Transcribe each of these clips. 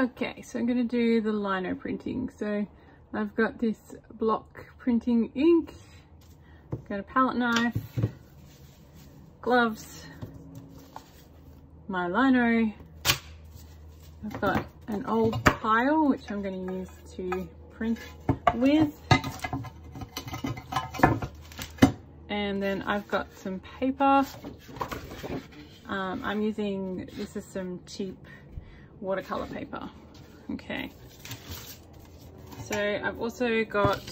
Okay, so I'm going to do the lino printing. So I've got this block printing ink, got a palette knife, gloves, my lino, I've got an old pile which I'm going to use to print with. And then I've got some paper. Um, I'm using this is some cheap watercolor paper. Okay. So I've also got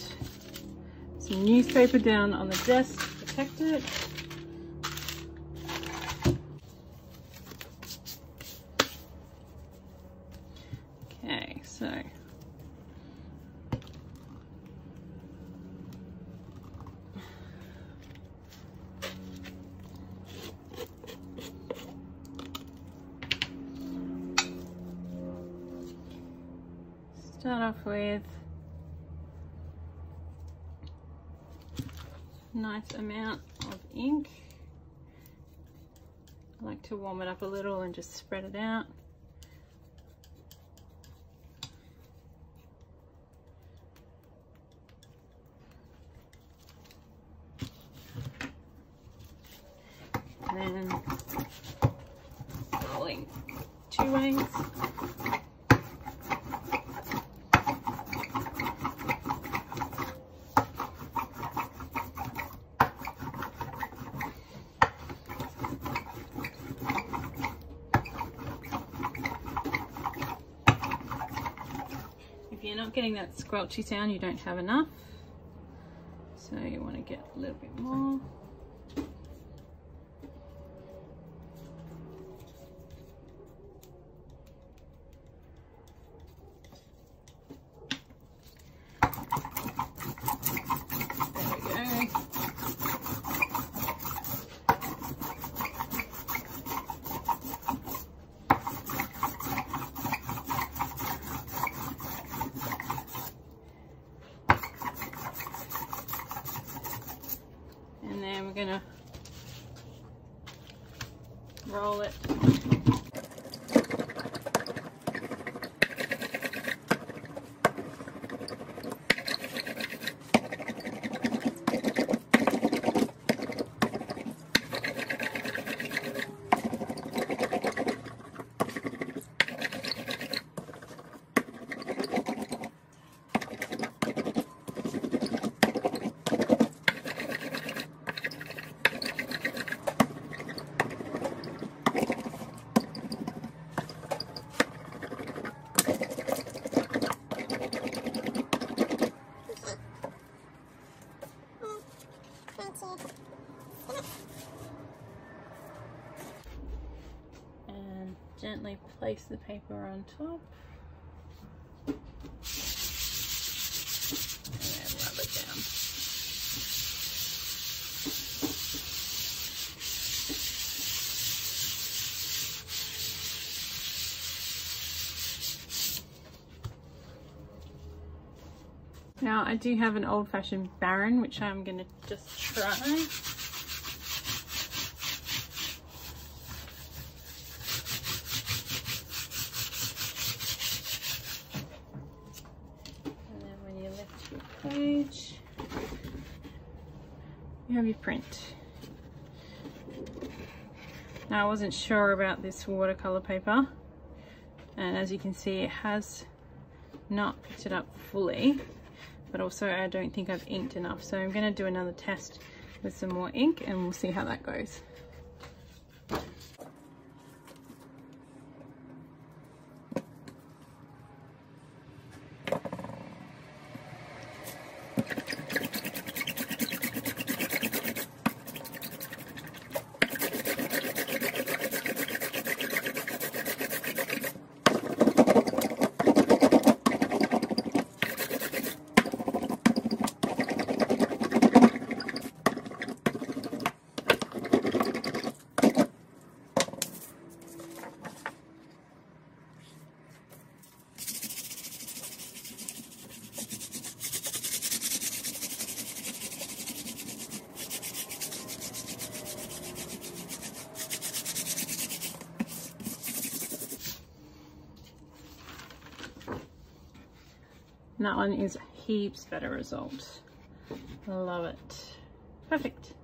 some newspaper down on the desk. To protect it. Okay so start off with nice amount of ink. I like to warm it up a little and just spread it out. And then rolling two ways. Not getting that squelchy sound, you don't have enough. So you want to get a little bit more. Gonna roll it. and gently place the paper on top. And rub it down. Now I do have an old-fashioned baren which I'm going to just try. And then when you lift your page, you have your print. Now I wasn't sure about this watercolor paper and as you can see it has not picked it up fully but also I don't think I've inked enough so I'm going to do another test with some more ink and we'll see how that goes. And that one is heaps better result. Love it. Perfect.